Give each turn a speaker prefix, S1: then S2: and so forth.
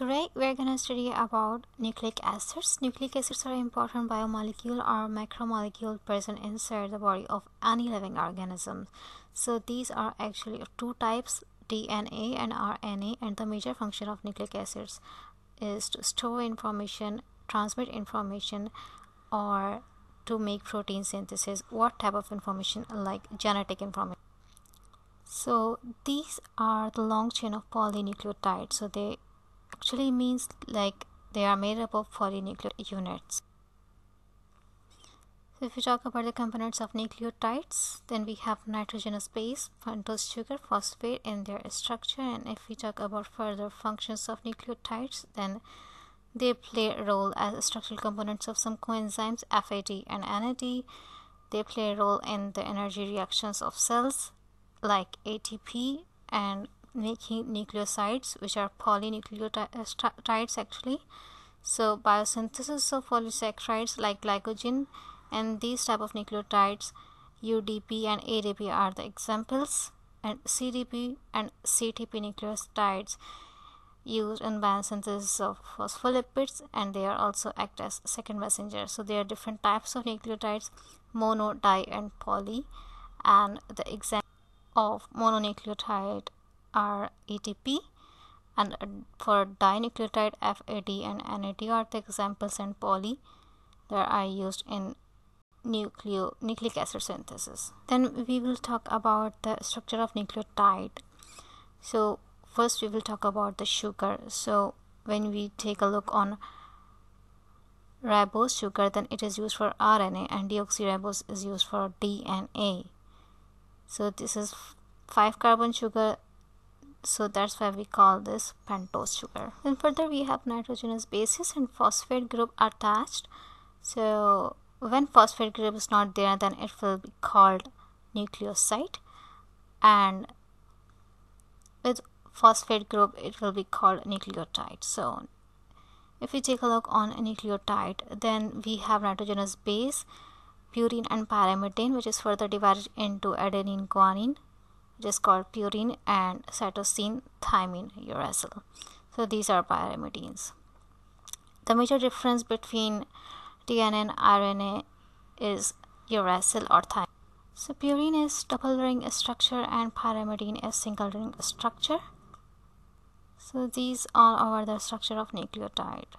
S1: Today we're going to study about nucleic acids. Nucleic acids are important biomolecule or macromolecule present inside the body of any living organism. So these are actually two types DNA and RNA and the major function of nucleic acids is to store information, transmit information or to make protein synthesis. What type of information like genetic information. So these are the long chain of polynucleotides. So they actually means like they are made up of polynuclear units. So if we talk about the components of nucleotides, then we have nitrogenous base, pentose sugar, phosphate in their structure. And if we talk about further functions of nucleotides, then they play a role as structural components of some coenzymes, FAD and NAD. They play a role in the energy reactions of cells like ATP and nucleosides which are polynucleotides actually. So biosynthesis of polysaccharides like glycogen and these type of nucleotides UDP and ADP are the examples. And CDP and CTP nucleotides used in biosynthesis of phospholipids and they are also act as second messenger. So there are different types of nucleotides mono di and poly and the example of mononucleotide are ATP and uh, for dinucleotide FAD and NAD are the examples and poly that are used in nucleo nucleic acid synthesis. Then we will talk about the structure of nucleotide. So first we will talk about the sugar. So when we take a look on ribose sugar then it is used for RNA and deoxyribose is used for DNA. So this is 5 carbon sugar so that's why we call this pentose sugar. Then further we have nitrogenous bases and phosphate group attached. So when phosphate group is not there then it will be called nucleoside. And with phosphate group it will be called nucleotide. So if we take a look on a nucleotide then we have nitrogenous base purine and pyrimidine which is further divided into adenine guanine is called purine and cytosine thymine uracil. So these are pyrimidines the major difference between DNA and RNA is uracil or thymine. So purine is double ring structure and pyrimidine is single ring structure. So these are the structure of nucleotide